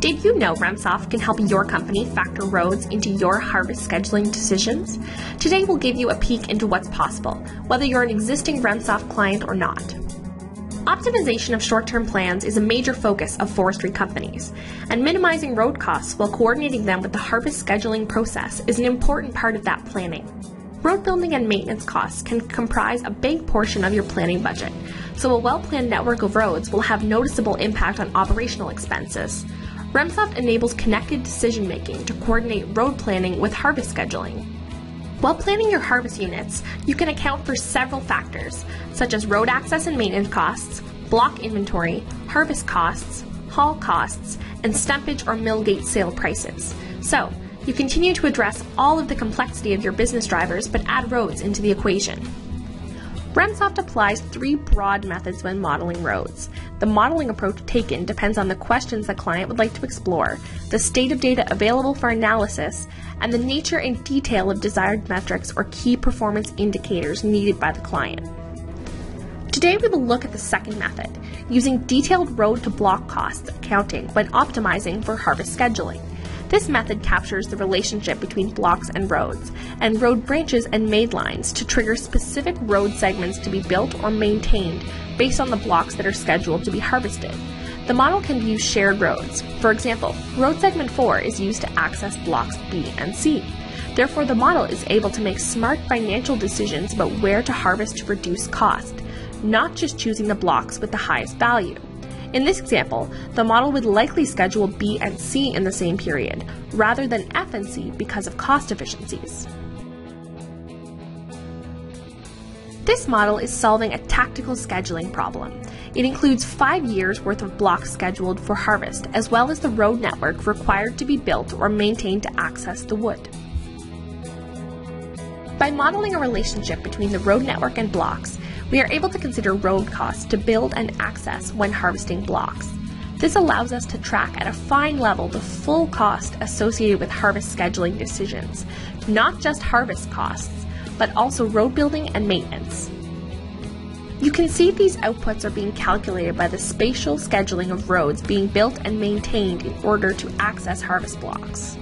Did you know REMSoft can help your company factor roads into your harvest scheduling decisions? Today we'll give you a peek into what's possible, whether you're an existing REMSoft client or not. Optimization of short term plans is a major focus of forestry companies, and minimizing road costs while coordinating them with the harvest scheduling process is an important part of that planning. Road building and maintenance costs can comprise a big portion of your planning budget, so a well planned network of roads will have noticeable impact on operational expenses. REMSoft enables connected decision making to coordinate road planning with harvest scheduling. While planning your harvest units, you can account for several factors, such as road access and maintenance costs, block inventory, harvest costs, haul costs, and stumpage or millgate sale prices. So, you continue to address all of the complexity of your business drivers but add roads into the equation. REMSoft applies three broad methods when modeling roads. The modeling approach taken depends on the questions the client would like to explore, the state of data available for analysis, and the nature and detail of desired metrics or key performance indicators needed by the client. Today we will look at the second method, using detailed road to block costs accounting when optimizing for harvest scheduling. This method captures the relationship between blocks and roads, and road branches and main lines to trigger specific road segments to be built or maintained based on the blocks that are scheduled to be harvested. The model can use shared roads. For example, road segment 4 is used to access blocks B and C. Therefore, the model is able to make smart financial decisions about where to harvest to reduce cost, not just choosing the blocks with the highest value. In this example, the model would likely schedule B and C in the same period, rather than F and C because of cost efficiencies. This model is solving a tactical scheduling problem. It includes five years worth of blocks scheduled for harvest, as well as the road network required to be built or maintained to access the wood. By modeling a relationship between the road network and blocks, we are able to consider road costs to build and access when harvesting blocks. This allows us to track at a fine level the full cost associated with harvest scheduling decisions, not just harvest costs, but also road building and maintenance. You can see these outputs are being calculated by the spatial scheduling of roads being built and maintained in order to access harvest blocks.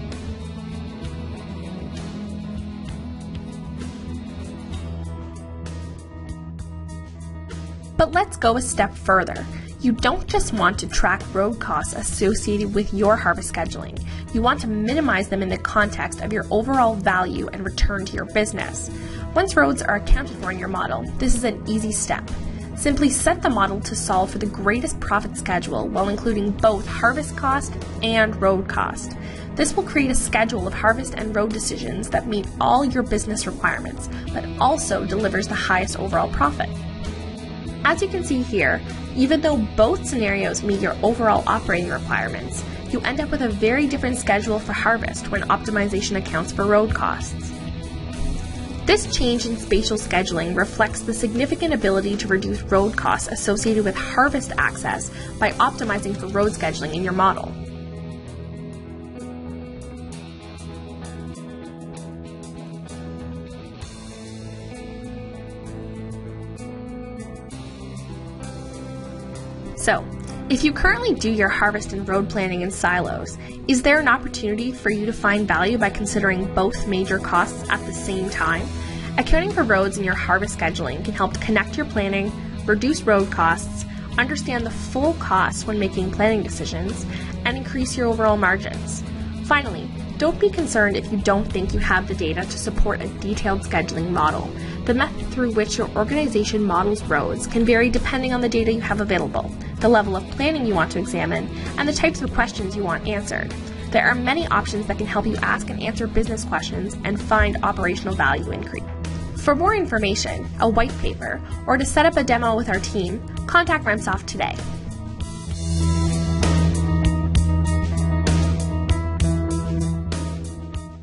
But let's go a step further. You don't just want to track road costs associated with your harvest scheduling. You want to minimize them in the context of your overall value and return to your business. Once roads are accounted for in your model, this is an easy step. Simply set the model to solve for the greatest profit schedule while including both harvest cost and road cost. This will create a schedule of harvest and road decisions that meet all your business requirements, but also delivers the highest overall profit. As you can see here, even though both scenarios meet your overall operating requirements, you end up with a very different schedule for harvest when optimization accounts for road costs. This change in spatial scheduling reflects the significant ability to reduce road costs associated with harvest access by optimizing for road scheduling in your model. So, if you currently do your harvest and road planning in silos, is there an opportunity for you to find value by considering both major costs at the same time? Accounting for roads in your harvest scheduling can help connect your planning, reduce road costs, understand the full cost when making planning decisions, and increase your overall margins. Finally, don't be concerned if you don't think you have the data to support a detailed scheduling model. The method through which your organization models roads can vary depending on the data you have available, the level of planning you want to examine, and the types of questions you want answered. There are many options that can help you ask and answer business questions and find operational value increase. For more information, a white paper, or to set up a demo with our team, contact REMSoft today.